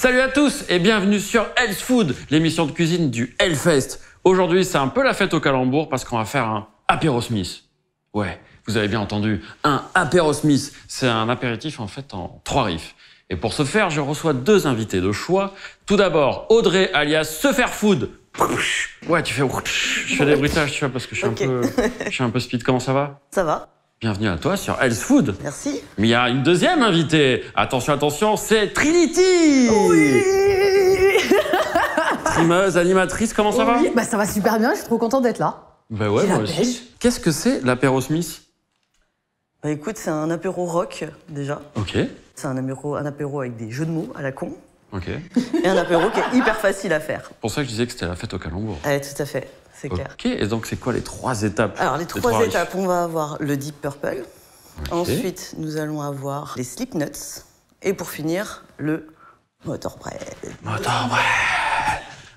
Salut à tous et bienvenue sur Health Food, l'émission de cuisine du Hellfest. Aujourd'hui, c'est un peu la fête au calembour parce qu'on va faire un apéro Smith. Ouais, vous avez bien entendu, un apéro Smith. C'est un apéritif en fait en trois riffs. Et pour ce faire, je reçois deux invités de choix. Tout d'abord, Audrey alias Se Faire Food. Ouais, tu fais. Je fais des bruitages, tu vois, parce que je suis un peu, je suis un peu speed. Comment ça va? Ça va, Bienvenue à toi sur Health Food. merci. Mais il y a une deuxième invitée. Attention, attention, c'est Trinity. Streameuse, animatrice, comment ça va Oui, bah ça va super bien, je suis trop contente d'être là. Bah ouais, moi aussi. Qu'est-ce que c'est l'apéro Smith? Bah écoute, c'est un apéro rock déjà. Ok, C'est un apéro, un apéro avec des jeux de mots à la con. ok. Et un apéro qui est hyper facile à faire. Pour ça que je disais que c'était la fête au calembour. Ouais, tout à fait, c'est clair. Ok, et donc c'est quoi les trois étapes Alors les trois étapes, on va avoir le Deep Purple. Ensuite, nous allons avoir les Slipknots. Et pour finir, le Motorbread. Motorbread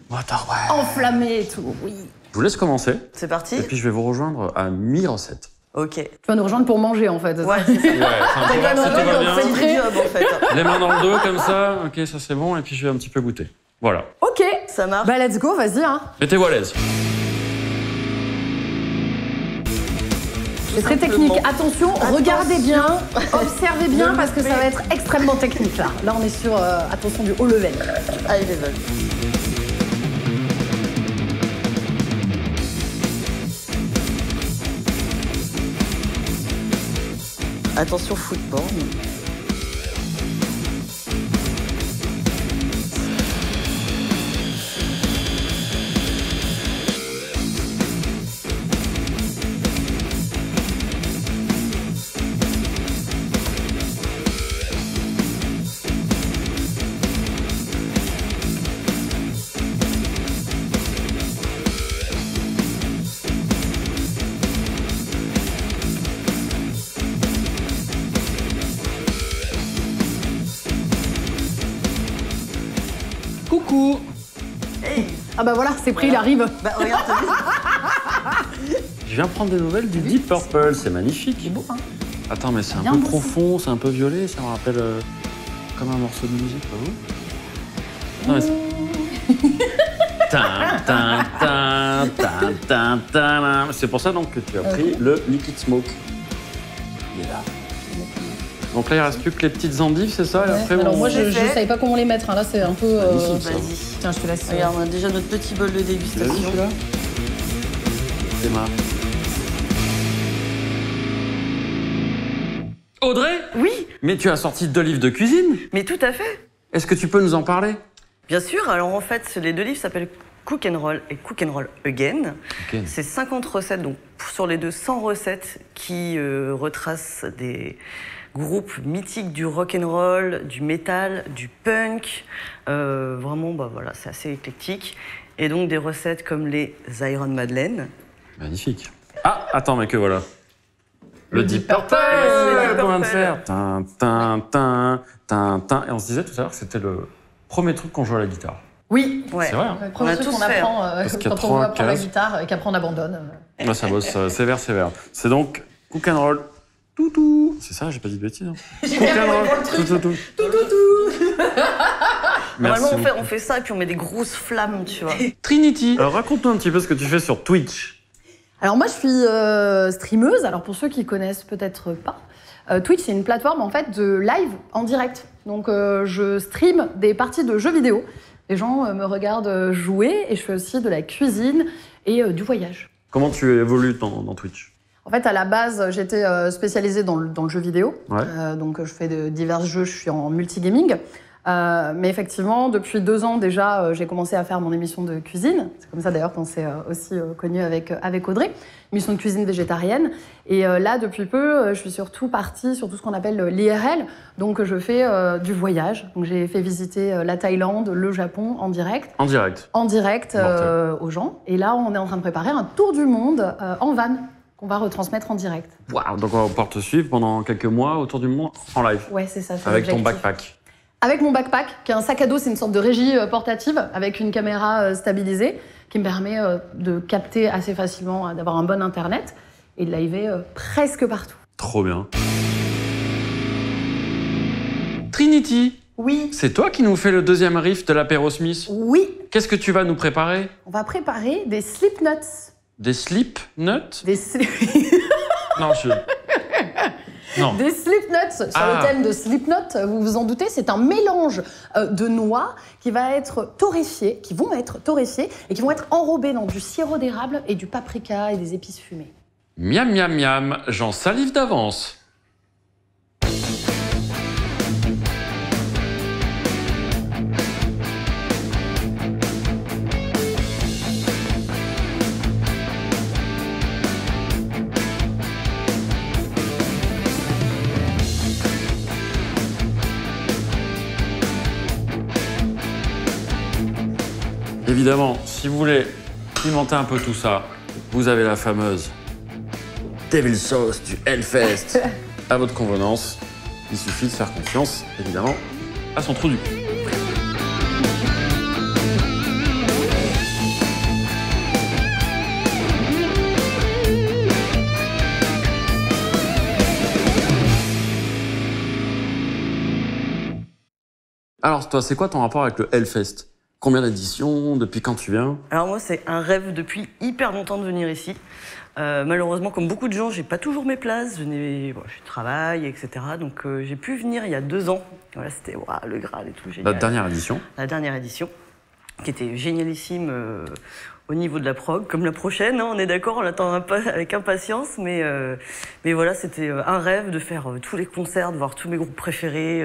Motorbread Enflammé et tout, oui. Je vous laisse commencer, C'est parti et puis je vais vous rejoindre à mi-recette. Ok. Tu vas nous rejoindre pour manger en fait. Ouais, c'est ça. Ouais, bien. C'est du job en fait. Les mains dans le dos, comme ça, ok, ça c'est bon, et puis je vais un petit peu goûter. Voilà. Ok, Ça marche. bah let's go, vas-y. Hein. Mettez-vous à l'aise. C'est très technique. Attention, regardez bien, observez bien parce que ça va être extrêmement technique là. Là on est sur, euh, attention, du haut level. Allez, level. Attention footborn. Ah bah voilà, c'est pris, il arrive. Bah regarde, Je viens prendre des nouvelles du Deep Purple, c'est magnifique. C'est beau, hein. Attends, mais c'est un peu bossé. profond, c'est un peu violet, ça me rappelle euh, comme un morceau de musique, pas vous Non, mais c'est- Tin, tin, tin, tin, tin, tin. C'est pour ça donc que tu as pris le Liquid Smoke. Il est là. Donc là, il reste plus que les petites endives, c'est ça et après, Alors on- moi je, fait. savais pas comment les mettre, hein. là c'est un peu... euh, Magnifique. Ça. Vas-y. Tiens, je te laisse. euh, Regarde, on a déjà notre petit bol de Tu l'as vu, dégustation. celui-là C'est marrant. Audrey Oui, Mais tu as sorti deux livres de cuisine mais tout à fait. Est-ce que tu peux nous en parler? Bien sûr, alors en fait, les deux livres s'appellent Cook and Roll et Cook and Roll Again. C'est 50 recettes, donc sur les deux 100 recettes qui euh, retracent des groupes mythiques du rock and roll, du metal, du punk. Euh, vraiment, bah voilà, c'est assez éclectique. Et donc des recettes comme les Iron Madeleine. Magnifique. Ah, attends, mais que voilà. Le Deep Purple qu'on vient de faire. Tin, tin, tin, tin, tin. Et on se disait tout à l'heure que c'était le premier truc qu'on jouait à la guitare. Oui. Ouais. C'est vrai, hein Le On premier a truc qu'on fait, apprend euh, quand on veut apprendre la guitare et qu'après on abandonne. Là, ça bosse euh, sévère, sévère. C'est donc Cook and Roll. Toutou. C'est ça, j'ai pas dit de bêtises. hein. Cook and Roll. Tout, tout, tout. Merci. Normalement, on fait, beaucoup. on fait ça et puis on met des grosses flammes, tu vois. Trinity. Alors, raconte-nous un petit peu ce que tu fais sur Twitch. Alors moi je suis euh, streameuse, alors pour ceux qui connaissent peut-être pas, euh, Twitch c'est une plateforme en fait de live en direct. Donc euh, je stream des parties de jeux vidéo. Les gens euh, me regardent jouer et je fais aussi de la cuisine et euh, du voyage. Comment tu évolues dans, dans Twitch? En fait, à la base, j'étais euh, spécialisée dans le, dans le jeu vidéo. Ouais. Euh, donc, je fais de divers jeux, je suis en multigaming. Euh, mais effectivement, depuis deux ans déjà, euh, j'ai commencé à faire mon émission de cuisine. C'est comme ça d'ailleurs qu'on s'est euh, aussi connus avec, avec Audrey. Émission de cuisine végétarienne. Et là, depuis peu, je suis surtout partie sur tout ce qu'on appelle l'IRL. Donc, je fais du voyage. Donc, j'ai fait visiter la Thaïlande, le Japon en direct En direct. en direct aux gens. Et là, on est en train de préparer un tour du monde en van qu'on va retransmettre en direct. Waouh Donc, on va pouvoir te suivre pendant quelques mois autour du monde en live. Ouais, c'est ça. Avec ton backpack. Avec mon backpack, qui est un sac à dos, c'est une sorte de régie euh, portative avec une caméra euh, stabilisée qui me permet euh, de capter assez facilement, d'avoir un bon internet et de liver presque partout. Trop bien. Trinity, Oui. C'est toi qui nous fais le deuxième riff de l'apéro Smith? Oui. Qu'est-ce que tu vas nous préparer? On va préparer des slip nuts. Des slip nuts? Des slip... Non, je... Non. Des Slipknots sur Ah. le thème de Slipknot, vous vous en doutez, c'est un mélange euh, de noix qui va être torréfié, qui vont être torréfiés et qui vont être enrobés dans du sirop d'érable et du paprika et des épices fumées. Miam miam miam, j'en salive d'avance. Évidemment, si vous voulez pimenter un peu tout ça, vous avez la fameuse Devil Sauce du Hellfest. à votre convenance, il suffit de faire confiance, évidemment, à son trou du cul. Alors toi, c'est quoi ton rapport avec le Hellfest? Combien d'éditions Depuis quand tu viens? Alors moi, c'est un rêve depuis hyper longtemps de venir ici. Euh, malheureusement, comme beaucoup de gens, j'ai pas toujours mes places. Je, n'ai- bon, je travaille, etc. Donc euh, j'ai pu venir il y a deux ans. Voilà, c'était le Graal et tout. La génial. dernière édition la dernière édition, qui était génialissime euh, au niveau de la prog, comme la prochaine, hein, on est d'accord, on l'attend avec impatience, mais, mais voilà, c'était un rêve de faire tous les concerts, de voir tous mes groupes préférés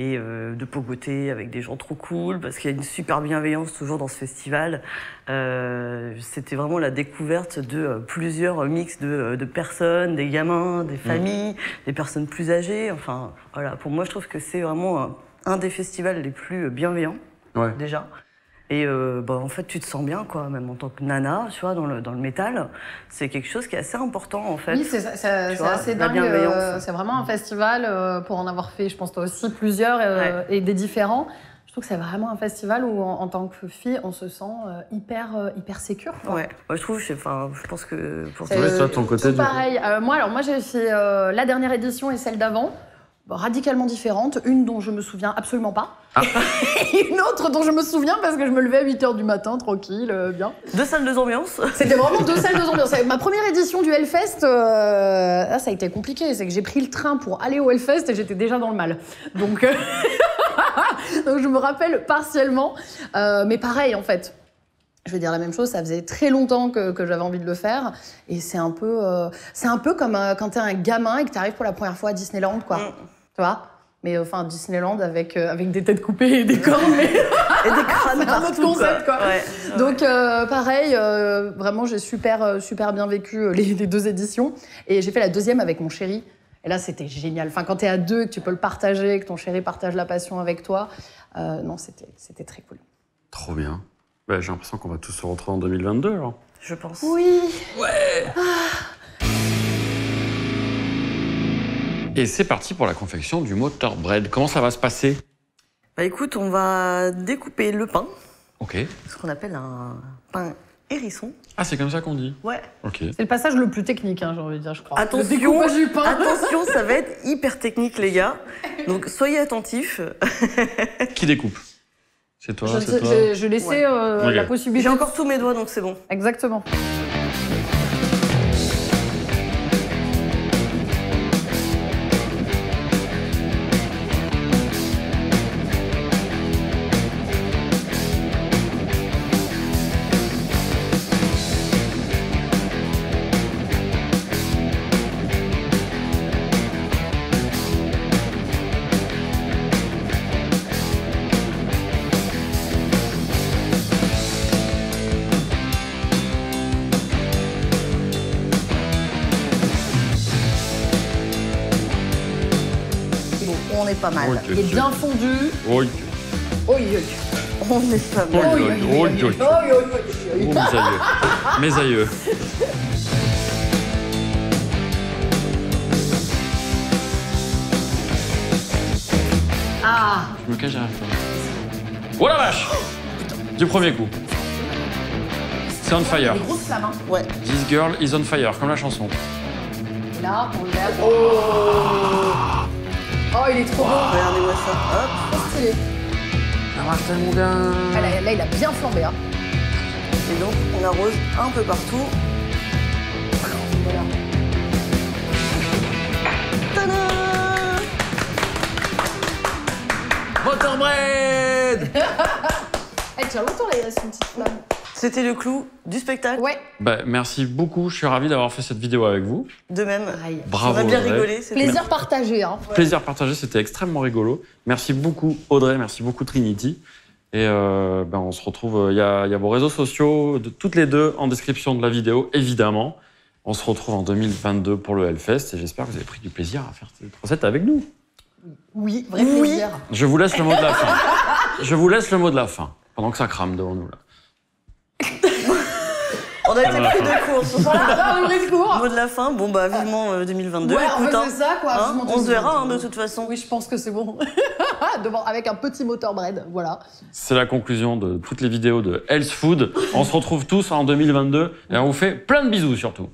et euh, de pogoter avec des gens trop cool, parce qu'il y a une super bienveillance toujours dans ce festival. Euh, c'était vraiment la découverte de euh, plusieurs mix de, de personnes, des gamins, des familles, des personnes plus âgées. Enfin, voilà, pour moi, je trouve que c'est vraiment un, un des festivals les plus bienveillants Ouais. déjà. Et euh, bah, en fait, tu te sens bien, quoi, même en tant que nana, tu vois, dans le, dans le métal. C'est quelque chose qui est assez important, en fait. Oui, c'est assez dingue. euh, c'est vraiment un festival euh, pour en avoir fait, je pense, toi aussi, plusieurs euh, et des différents. Je trouve que c'est vraiment un festival où, en, en tant que fille, on se sent euh, hyper, euh, hyper sécure. quoi. Ouais, Moi, je trouve, je, je pense que pour toi, ton côté, tout du coup. pareil. Euh, moi, alors moi, j'ai fait euh, la dernière édition et celle d'avant, radicalement différentes. Une dont je me souviens absolument pas, Ah. et une autre dont je me souviens parce que je me levais à 8 h du matin, tranquille, euh, bien. deux salles de ambiance. C'était vraiment deux salles, deux ambiances. Ma première édition du Hellfest, euh, ah, ça a été compliqué. C'est que j'ai pris le train pour aller au Hellfest et j'étais déjà dans le mal. Donc, euh, donc je me rappelle partiellement. Mais pareil, en fait. Je vais dire la même chose, ça faisait très longtemps que, que j'avais envie de le faire. Et c'est un peu, euh, c'est un peu comme euh, quand t'es un gamin et que t'arrives pour la première fois à Disneyland, quoi. Mm. Tu vois? Mais euh, enfin, Disneyland avec, euh, avec des têtes coupées et des cornes. mais- Et des crânes C'est un autre concept, quoi. Ouais. Donc euh, pareil, euh, vraiment j'ai super super bien vécu les, les deux éditions et j'ai fait la deuxième avec mon chéri. Et là c'était génial. Enfin quand t'es à deux, que tu peux le partager, que ton chéri partage la passion avec toi, euh, non c'était c'était très cool. Trop bien. Bah, J'ai l'impression qu'on va tous se retrouver en 2022 alors. Je pense. Oui. Et c'est parti pour la confection du motor bread. Comment ça va se passer? Bah écoute, on va découper le pain, Ok. ce qu'on appelle un pain hérisson. Ah, c'est comme ça qu'on dit? Ouais. Ok. C'est le passage le plus technique, hein, j'ai envie de dire, je crois. Attention, le du pain. attention, ça va être hyper technique, les gars. Donc soyez attentifs. Qui découpe? C'est toi, je, c'est toi je- je laissais Ouais. euh, la possibilité. J'ai encore tous mes doigts, donc c'est bon. Exactement. Pas mal. Il est bien fondu. Oui. Oi, oi. On est pas Oh, mal. oui, oui, oui, oui. Oi, oi, oi, oi. Oh, mes aïeux. Mes aïeux. Ah, Je me cache derrière toi. Oh la vache Du premier coup. C'est on fire. des grosses flammes. hein. Ouais. This girl is on fire, comme la chanson. Et là, on le lève. Oh, il est trop beau. Regardez-moi ça. Hop. stylé. Ça marche tellement bien. Ah, là, là, il a bien flambé. Hein. Et donc, on arrose un peu partout. Voilà. Tadam Butter bread Elle tient longtemps, là, il reste une petite flamme. C'était le clou du spectacle. Ouais, bah, Merci beaucoup, je suis ravi d'avoir fait cette vidéo avec vous. De même. pareil. Bravo. on a bien Audrey. rigolé. Plaisir partagé. Hein. Plaisir partagé, c'était extrêmement rigolo. Merci beaucoup Audrey, merci beaucoup Trinity. Et euh, ben, on se retrouve, il y, a, il y a vos réseaux sociaux, de, toutes les deux en description de la vidéo, évidemment. On se retrouve en 2022 pour le Hellfest et j'espère que vous avez pris du plaisir à faire cette recette avec nous. Oui, vrai Oui. plaisir. Je vous laisse le mot de la fin. Je vous laisse le mot de la fin, pendant que ça crame devant nous. Là. On a été pris de course. Voilà, le discours. Mot de la fin. Bon, bah, vivement euh, 2022. Ouais, en Écoute, fait, hein, ça, quoi. hein, on se verra, hein, 2022. de toute façon. Oui, je pense que c'est bon. Devant- avec un petit moteur bread, voilà. C'est la conclusion de toutes les vidéos de Health Food. On se retrouve tous en 2022 et on vous fait plein de bisous surtout.